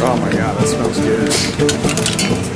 Oh my god, that smells good.